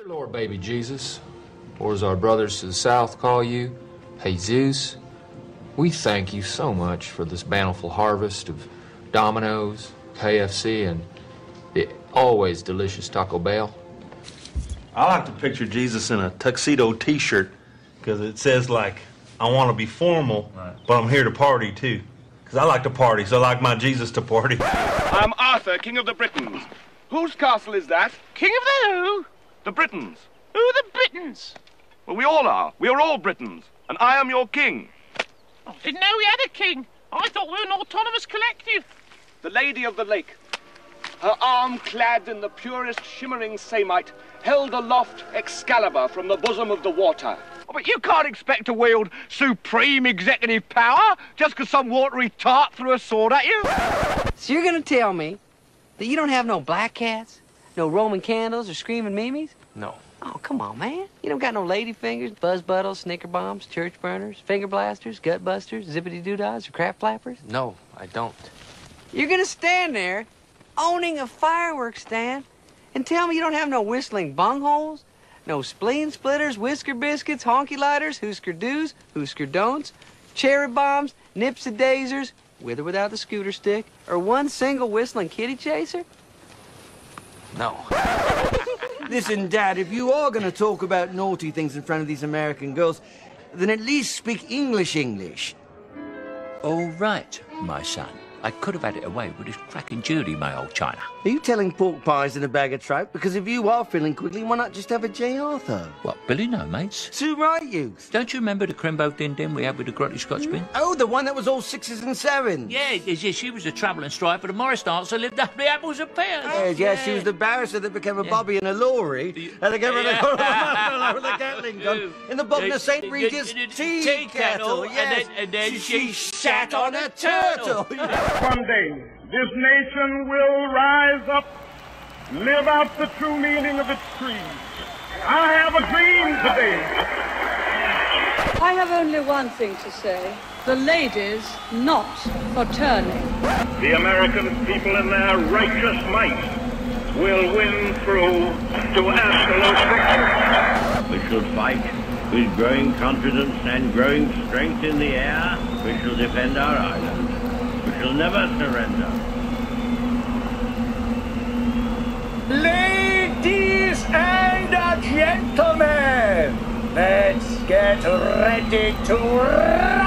Dear Lord, baby Jesus, or as our brothers to the south call you, Jesus, we thank you so much for this bountiful harvest of Domino's, KFC, and the always delicious Taco Bell. I like to picture Jesus in a tuxedo T-shirt because it says like, "I want to be formal, but I'm here to party too." Because I like to party, so I like my Jesus to party. I'm Arthur, King of the Britons. Whose castle is that? King of the who? The Britons. Who are the Britons? Well, we all are. We are all Britons. And I am your king. I didn't know we had a king. I thought we were an autonomous collective. The Lady of the Lake. Her arm clad in the purest shimmering samite held aloft Excalibur from the bosom of the water. Oh, but you can't expect to wield supreme executive power just because some watery tart threw a sword at you. So you're gonna tell me that you don't have no black cats, no Roman candles, or screaming mimes? No. Oh, come on, man. You don't got no lady fingers, buzz bottles, snicker bombs, church burners, finger blasters, gut busters, zippity doodads, or crap flappers? No, I don't. You're gonna stand there owning a fireworks stand and tell me you don't have no whistling bungholes, no spleen splitters, whisker biscuits, honky lighters, hoosker do's, hoosker don'ts, cherry bombs, nips nipsy dazers, with or without the scooter stick, or one single whistling kitty chaser? No. Listen, Dad, if you are going to talk about naughty things in front of these American girls, then at least speak English English. All right, my son. I could have had it away with this cracking Judy, my old China. Are you telling pork pies in a bag of trout? Because if you are feeling quickly, why not just have a J. Arthur? What, Billy no, mates? Too right, you. Don't you remember the Crimbo Din Din we had with the grotty Scotch bin? Mm. Oh, the one that was all sixes and sevens. Yeah, yeah, she was a trouble and strife the Morris dance that lived up the apples and pears. Oh, yes, yes, she was the barrister that became a bobby in a lorry, and they gave her the, the Gatling gun in the bottom of St. Regis tea kettle. Yes, and then she sat on a turtle. One day, this nation will rise up, live out the true meaning of its creed. I have a dream today. I have only one thing to say. The ladies not for turning. The American people in their righteous might will win through to absolute victory. Shall fight with growing confidence and growing strength in the air. We shall defend our island. We shall never surrender. Ladies and gentlemen, let's get ready to rumble!